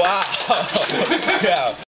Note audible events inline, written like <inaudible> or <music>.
Wow. <laughs> yeah.